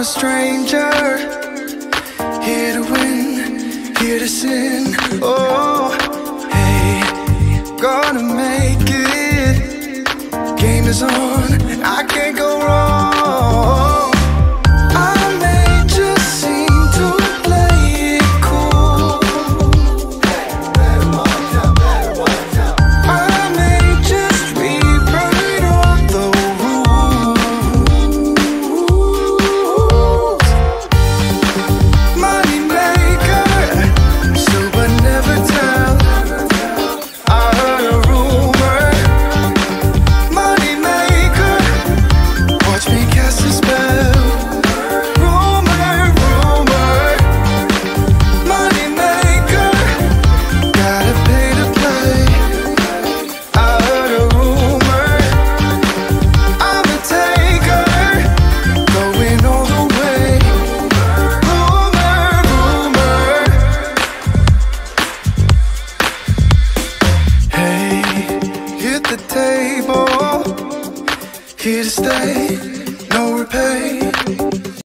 I'm a stranger. Here to win, here to sin. Oh, hey, gonna make it. Game is on. table. Here to stay, no repay.